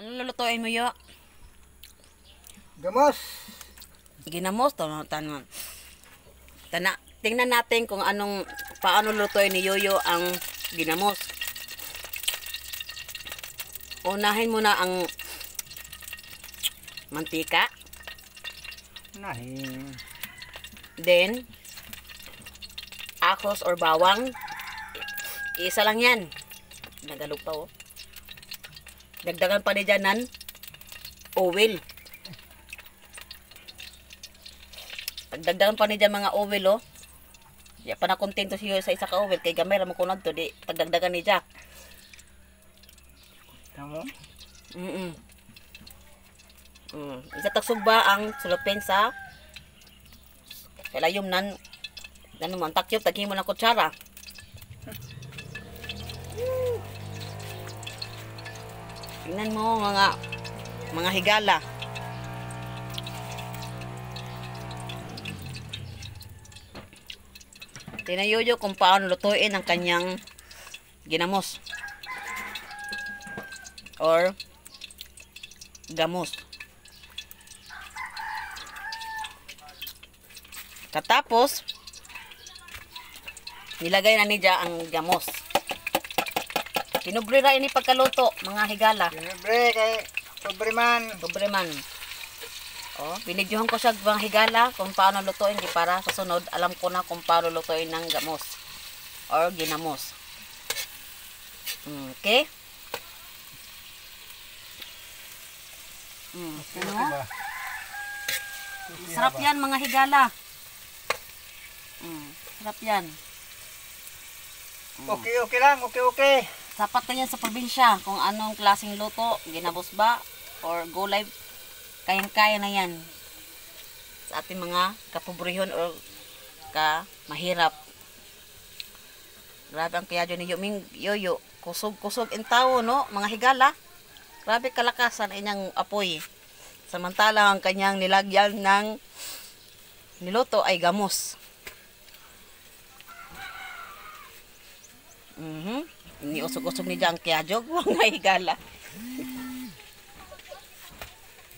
Ano lulutuin mo yo? Gamos. Ginamos to tanan. Tana, tingnan natin kung anong paano lutuin ni Yoyo ang ginamos. Unahin mo na ang mantika, Nahin. then akos or bawang. Isa lang yan. Nagalog pa oh. Dagdagan pa ni dyan ng oil. Pagdagdagan pa ni dyan mga oil oh. Ya pa na kontento siya sa isa ka oil kay gamay ra mo kunad to di pagdagdagan ni Jack. Tamo. Mm. Mm. Isa tagsugba ang sulapin sa kalayom nan ano man takyo taghin mo ng kutsara. Tingnan mo mga mga higala. Tinayuyo kung paano lutuin ang kanyang ginamos. Or gamos. Katapos, nilagay na niya ang gamos. Tinubre ra ini pagkaluto, mga higala. Siyempre kay sobre man. Sobre man. Oh, binidyohan ko siya mga higala kung paano lutuin di para sa sunod alam ko na kung paano lutuin ng gamos or ginamos. Mm, Okay? Mm, ano? Sarap yan mga higala. Mm, sarap yan. Okay, okay lang. Okay, okay. Sapat na yan sa probinsya kung anong klaseng luto, ginabos ba, or go live, kayang-kaya na yan. Sa ating mga kapobrehon or ka mahirap. Grabe ang kaya ni Yuming Yoyo. Kusog-kusog in tao, no? Mga higala. Grabe kalakasan inyang apoy. Samantala ang kanyang nilagyan ng niluto ay gamos. Mhm. Iniusog-usog ni Jang Kiajog, mga higala.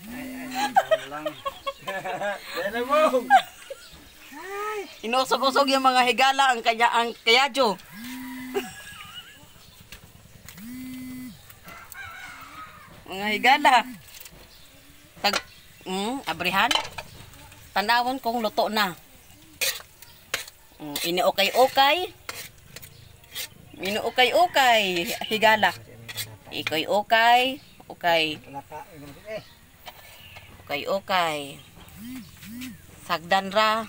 Dahil lang. Dahil mo. Inusog-usog yung mga higala ang kanya ang Kiajo. mga higala. Tag mm, abrihan. Tanawon kong luto na. Mm, ini okay-okay, higala. Ikoy okay, okay. Laka. Eh. Okay, okay. Sagdan ra.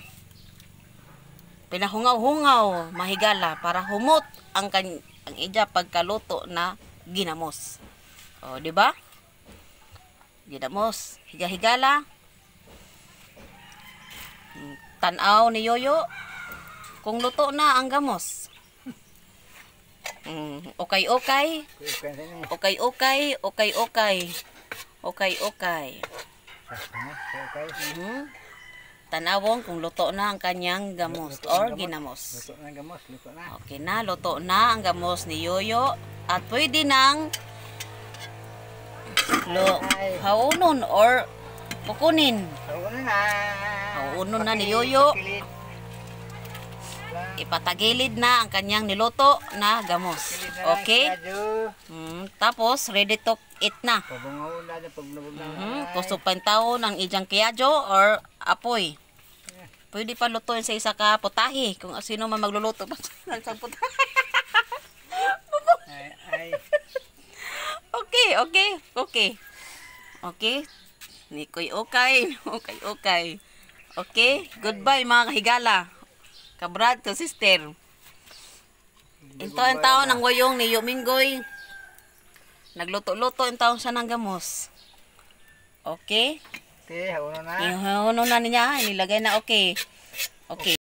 Pinahungaw-hungaw, mahigala para humot ang kan ang ija pagkaluto na ginamos. O, di ba? Ginamos, higa-higala. Tanaw ni Yoyo kung luto na ang gamos. Mm, okay, okay. Okay, okay. Okay, okay. Okay, okay. Okay, okay. Okay. Mhm. Tanawon kung luto na ang kanyang gamos or ginamos. Luto na gamos. Luto na. Okay na, luto na ang gamos ni Yoyo. At pwede nang lo, haunon or kukunin. Luto na. Haunon na ni Yoyo. Kilit. Ipatagilid na ang kanyang niluto na gamos. Okay? Mm, tapos, ready to eat na. Pa yung tao ng ijang kiyajo or apoy. Pwede pa lutuin sa isa ka putahe kung sino man magluluto pa isang putahe. Ay, ay. Okay, okay, okay. Okay. Nikoy okay, okay, okay. Okay, goodbye mga kahigala. Kabrad to sister. Ito ang tao ng wayong ni Yuminggoy. Nagluto-luto ang taon siya ng gamos. Okay? Okay, hauno na. Yung na niya, nilagay na okay. Okay.